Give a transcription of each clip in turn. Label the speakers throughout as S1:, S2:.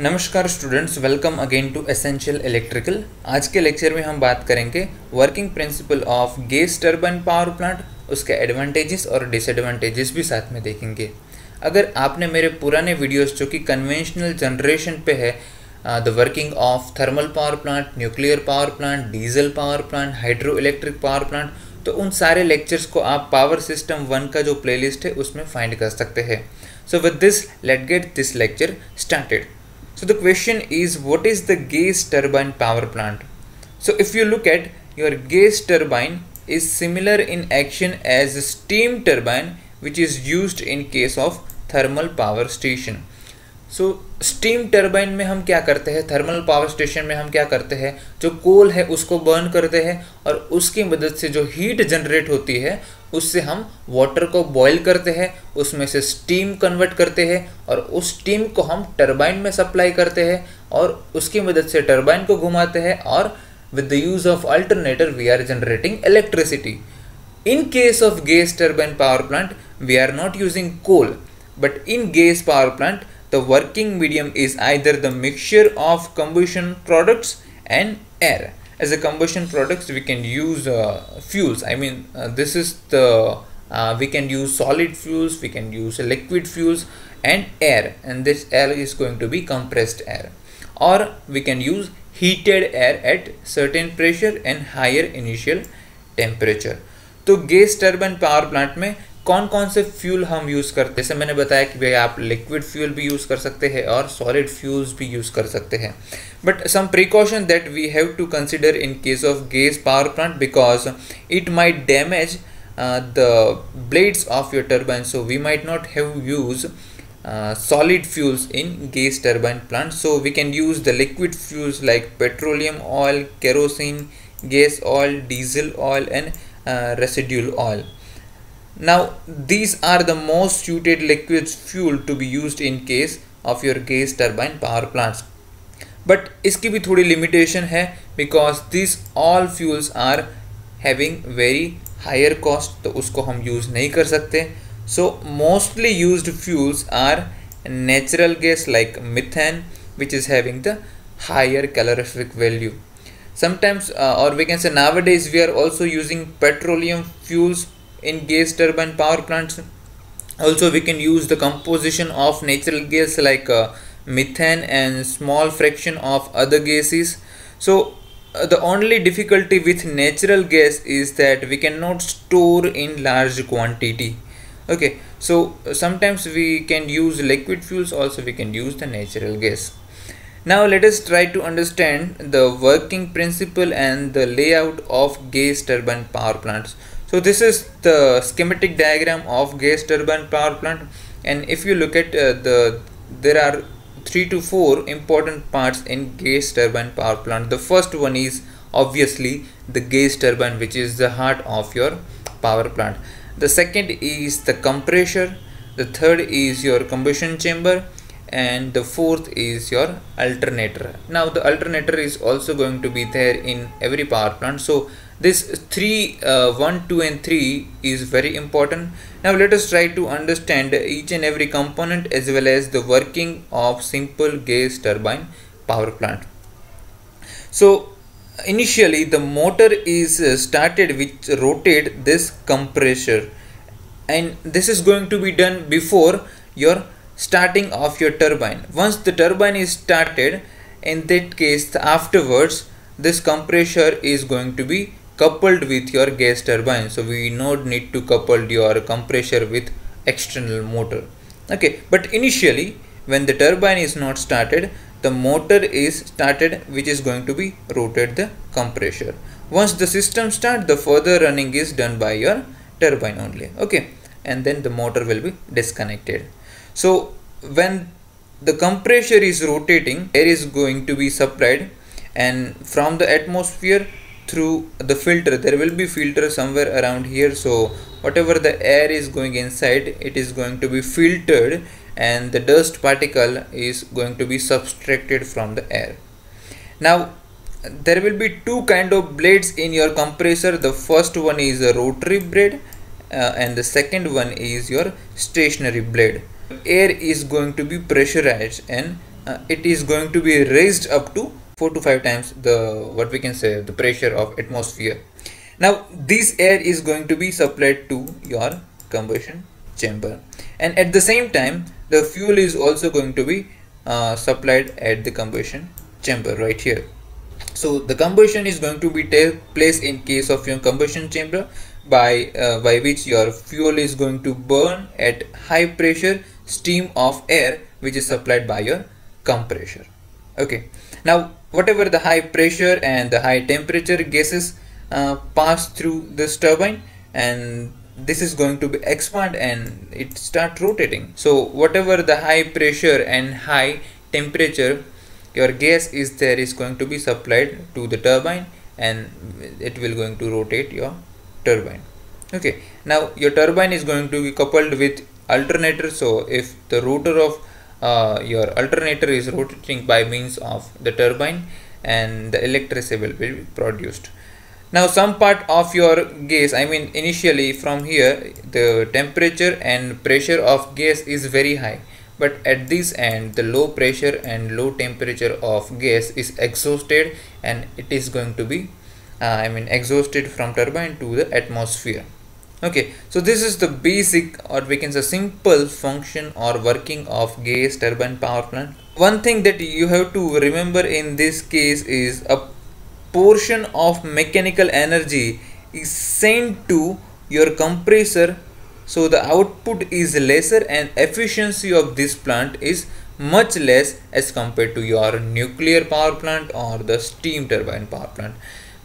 S1: नमस्कार students welcome again to essential electrical आज के लेक्चर में हम बात करेंगे working principle of gas turbine power plant उसके एडवांटेजेस और डिसएडवांटेजेस भी साथ में देखेंगे। अगर आपने मेरे पुराने वीडियोस जो कि कन्वेंशनल जनरेशन पे है the working of thermal power plant nuclear power plant diesel power plant hydro electric power plant तो उन सारे लेक्चर्स को आप पावर सिस्टम वन का जो प्लेलिस्ट है, उसमें फाइंड कर सकते हैं। So with this let get this lecture started So the question is what is the gas turbine power plant? So if you look at your gas turbine is similar in action as a steam turbine which is used in case of thermal power station. So steam turbine में हम क्या करते हैं thermal power station में हम क्या करते हैं जो कोल है उसको बर्न करते हैं और उसकी मदद से जो हीट जनरेट होती है उससे हम वाटर को बॉईल करते हैं, उसमें से स्टीम कन्वर्ट करते हैं और उस स्टीम को हम टर्बाइन में सप्लाई करते हैं और उसकी मदद से टर्बाइन को घुमाते हैं और with the use of alternator we are generating electricity in case of gas turbine power plant we are not using coal but in gas power plant the working medium is either the mixture of combustion products and air. As a combustion products we can use uh, fuels i mean uh, this is the uh, we can use solid fuels we can use liquid fuels and air and this air is going to be compressed air or we can use heated air at certain pressure and higher initial temperature तो gas turbine power plant में कौन कौन से fuel हम use करते जैसे मैंने बताया कि भाई आप लिक्विड फ्यूल भी यूज़ कर सकते हैं और सॉलिड फ्यूल्स भी यूज़ कर सकते हैं। But some precaution that we have to consider in case of gas power plant because it might damage the blades of your turbine so we might not have use fuels in gas turbine plant. So we can use the liquid fuels like petroleum oil kerosene gas oil diesel oil and uh, residual oil. now these are the most suited liquid fuel to be used in case of your gas turbine power plants but इसकी भी थोड़ी limitation है because these all fuels are having very higher cost तो उसको हम use नहीं कर सकते so mostly used fuels are natural gas like methane which is having the higher calorific value sometimes uh, or we can say nowadays we are also using petroleum fuels in gas turbine power plants. Also we can use the composition of natural gas like uh, methane and small fraction of other gases. So uh, the only difficulty with natural gas is that we cannot store in large quantity. Okay so uh, sometimes we can use liquid fuels also we can use the natural gas. Now let us try to understand the working principle and the layout of gas turbine power plants so this is the schematic diagram of gas turbine power plant. And if you look at uh, the there are three to four important parts in gas turbine power plant. The first one is obviously the gas turbine which is the heart of your power plant. The second is the compressor. The third is your combustion chamber. And the fourth is your alternator. Now the alternator is also going to be there in every power plant. So this 3 uh, 1 2 and 3 is very important. Now let us try to understand each and every component as well as the working of simple gas turbine power plant. So initially the motor is uh, started which rotate this compressor. And this is going to be done before your starting of your turbine. Once the turbine is started in that case afterwards this compressor is going to be coupled with your gas turbine. So we not need to couple your compressor with external motor. Okay but initially when the turbine is not started the motor is started which is going to be rotate the compressor. Once the system start the further running is done by your turbine only. Okay and then the motor will be disconnected. So when the compressor is rotating air is going to be supplied and from the atmosphere through the filter. There will be filter somewhere around here. So whatever the air is going inside it is going to be filtered and the dust particle is going to be subtracted from the air. Now there will be two kind of blades in your compressor. The first one is a rotary blade uh, and the second one is your stationary blade. Air is going to be pressurized and uh, it is going to be raised up to 4 to 5 times the what we can say the pressure of atmosphere. Now this air is going to be supplied to your combustion chamber. And at the same time the fuel is also going to be uh, supplied at the combustion chamber right here. So the combustion is going to be take place in case of your combustion chamber by uh, by which your fuel is going to burn at high pressure steam of air which is supplied by your compressor okay. Now whatever the high pressure and the high temperature gases uh, pass through this turbine and this is going to be expand and it start rotating. So whatever the high pressure and high temperature your gas is there is going to be supplied to the turbine and it will going to rotate your turbine. Okay. Now your turbine is going to be coupled with alternator. So if the rotor of uh, your alternator is rotating by means of the turbine and the electricity will be produced. Now some part of your gas i mean initially from here the temperature and pressure of gas is very high. But at this end the low pressure and low temperature of gas is exhausted and it is going to be uh, i mean exhausted from turbine to the atmosphere okay so this is the basic or we can say simple function or working of gas turbine power plant. One thing that you have to remember in this case is a portion of mechanical energy is sent to your compressor so the output is lesser and efficiency of this plant is much less as compared to your nuclear power plant or the steam turbine power plant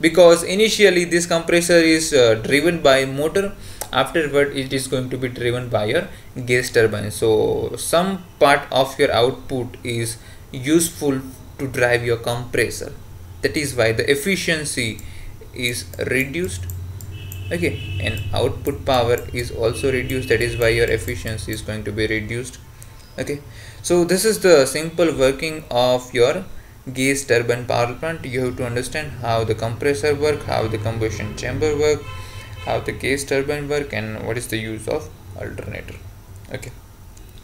S1: because initially this compressor is uh, driven by motor. Afterward it is going to be driven by your gas turbine. So some part of your output is useful to drive your compressor. That is why the efficiency is reduced. Okay and output power is also reduced. That is why your efficiency is going to be reduced. Okay so this is the simple working of your gas turbine power plant you have to understand how the compressor work how the combustion chamber work how the gas turbine work and what is the use of alternator okay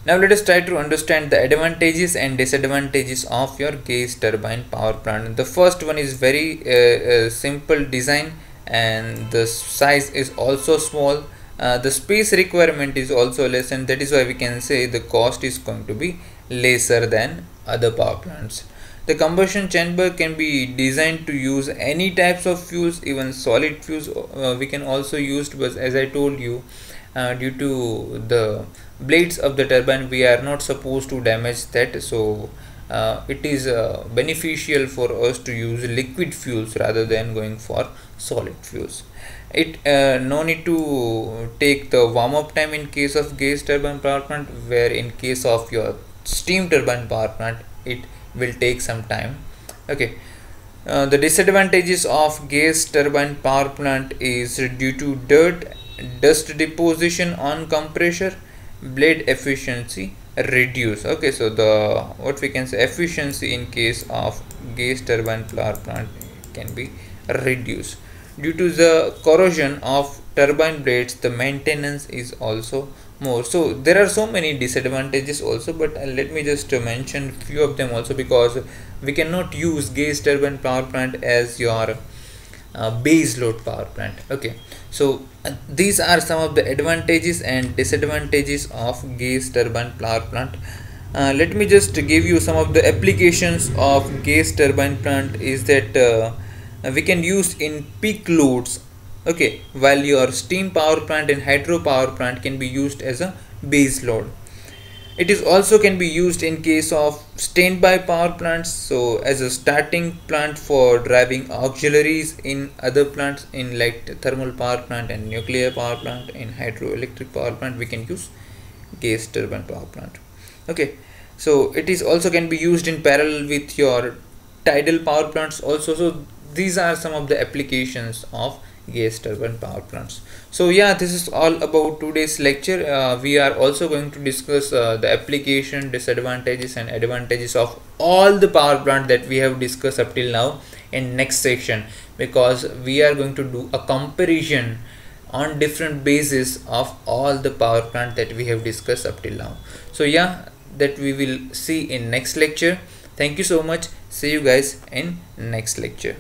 S1: now let us try to understand the advantages and disadvantages of your gas turbine power plant. The first one is very uh, uh, simple design and the size is also small. Uh, the space requirement is also less and that is why we can say the cost is going to be lesser than other power plants. The combustion chamber can be designed to use any types of fuels even solid fuels uh, we can also use but as I told you uh, due to the blades of the turbine we are not supposed to damage that. So uh, it is uh, beneficial for us to use liquid fuels rather than going for solid fuels. It uh, no need to take the warm up time in case of gas turbine power plant where in case of your steam turbine power plant it will take some time. Okay. Uh, the disadvantages of gas turbine power plant is due to dirt dust deposition on compressor blade efficiency reduce. Okay so the what we can say efficiency in case of gas turbine power plant can be reduced. Due to the corrosion of turbine blades the maintenance is also more. So there are so many disadvantages also but uh, let me just uh, mention few of them also because we cannot use gas turbine power plant as your uh, base load power plant. Okay. So uh, these are some of the advantages and disadvantages of gas turbine power plant. Uh, let me just give you some of the applications of gas turbine plant is that uh, we can use in peak loads okay while your steam power plant and hydro power plant can be used as a base load. It is also can be used in case of standby power plants so as a starting plant for driving auxiliaries in other plants in like thermal power plant and nuclear power plant in hydroelectric power plant we can use gas turbine power plant. Okay so it is also can be used in parallel with your tidal power plants also so these are some of the applications of gas turbine power plants. So yeah this is all about today's lecture. Uh, we are also going to discuss uh, the application disadvantages and advantages of all the power plant that we have discussed up till now in next section because we are going to do a comparison on different basis of all the power plant that we have discussed up till now. So yeah that we will see in next lecture. Thank you so much. See you guys in next lecture